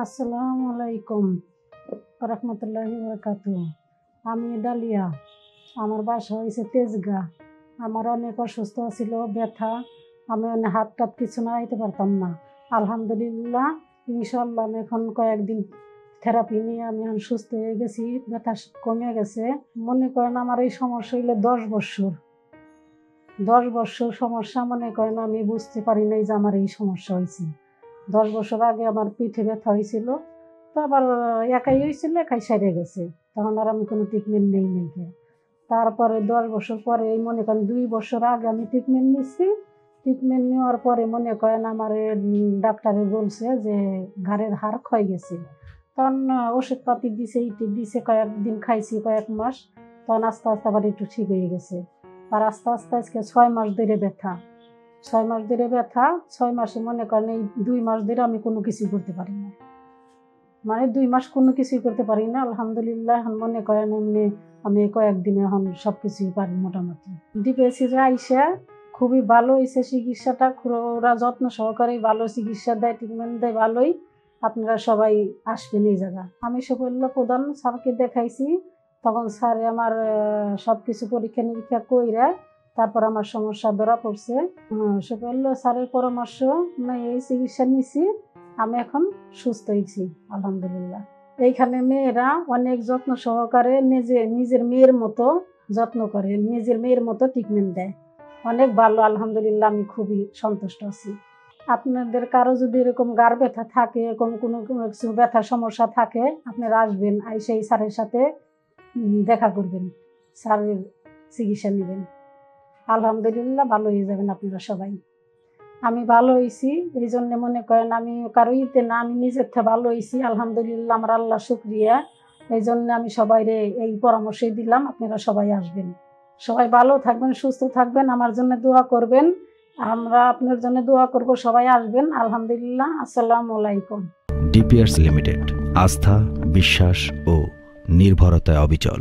আসসালামু আলাইকুম। রহমতুল্লাহি বরকাত আমি ডালিয়া। আমার বাসা হয়েছে তেজগা। আমার অনেক অসুস্থ ছিল, ব্যথা। আমি অনেক হাত টাত কিছু না নাড়াইতে পারতাম না। আলহামদুলিল্লাহ ইনশাল্লাহ আমি এখন কয়েকদিন থেরাপি নিয়ে আমি এখন সুস্থ হয়ে গেছি, ব্যথা কমে গেছে। মনে করেন আমার এই সমস্যা হইলে দশ বছর। দশ বছর সমস্যা মনে করেন আমি বুঝতে পারি নাই যে আমার এই সমস্যা হয়েছে দশ বছর আগে আমার পিঠে ব্যথা হয়েছিল। তো আবার একাই হয়েছিল, একাই সেরে গেছে। তখন আর আমি কোনো ট্রিটমেন্ট নেই নাই। তারপরে দশ বছর পরে এই মনে করেন দুই বছর আগে আমি ট্রিটমেন্ট নিচ্ছি ট্রিটমেন্ট নেওয়ার পরে মনে করেন আমার ডাক্তারে বলছে যে ঘাড়ের হাড় ক্ষয় গেছে। তখন ওষুধপাতি দিছে, ইটি দিছে, কয়েকদিন খাইছি, কয়েক মাস। তখন আস্তে আস্তে আবার একটু ঠিক হয়ে গেছে। আর আস্তে আস্তে আজকে ছয় মাস ধরে ব্যথা। ছয় মাস ধরে ব্যথা, ছয় মাসে মনে করেন এই দুই মাস ধরে আমি কোনো কিছুই করতে পারি না। মানে দুই মাস কোনো কিছুই করতে পারি না, আলহামদুলিল্লাহ, এখন মনে করেন এমনি আমি কয়েকদিনে এখন সব কিছুই পারি মোটামুটি। ডিপিএসসি যে আইসা খুবই ভালো হয়েছে চিকিৎসাটা ওরা যত্ন সহকারে ভালো চিকিৎসা দেয় ট্রিটমেন্ট দেয়, ভালোই। আপনারা সবাই আসবেন এই জায়গা। আমি সফল্য প্রধান স্যারকে দেখাইছি, তখন স্যার আমার সব কিছু পরীক্ষা নিরীক্ষা কইরা তারপর আমার সমস্যা ধরা পড়ছে। সফল্য স্যারের পরামর্শ এই চিকিৎসা নিছি, আমি এখন সুস্থ হয়েছি আলহামদুলিল্লাহ। এইখানে মেয়েরা অনেক যত্ন সহকারে নিজে, নিজের মেয়ের মতো যত্ন করে, নিজের মেয়ের মতো ট্রিটমেন্ট দেয়। অনেক ভালো, আলহামদুলিল্লাহ, আমি খুবই সন্তুষ্ট আছি। আপনাদের কারও যদি এরকম গার ব্যথা থাকে, এরকম কোনো কোনো কিছু ব্যথা সমস্যা থাকে, আপনারা আসবেন আই সেই স্যারের সাথে দেখা করবেন, স্যারের চিকিৎসা নেবেন। আলহামদুলিল্লাহ ভালো হয়ে যাবেন আপনারা সবাই। আমি ভালো হয়েছি এই জন্য মনে করেন আমি কারও ইতে না, আমি নিজের থেকে ভালো হয়েছি আলহামদুলিল্লাহ আমার আল্লাহ শুক্রিয়া। এই জন্য আমি সবাইরে এই পরামর্শই দিলাম, আপনারা সবাই আসবেন। সবাই ভালো থাকবেন, সুস্থ থাকবেন, আমার জন্য দোয়া করবেন। আমরা আপনার জন্য দোয়া করব, সবাই আসবেন। আলহামদুলিল্লাহ, আসসালামু আলাইকুম। ডিপিয়ার্স লিমিটেড, আস্থা, বিশ্বাস ও নির্ভরতায় অবিচল।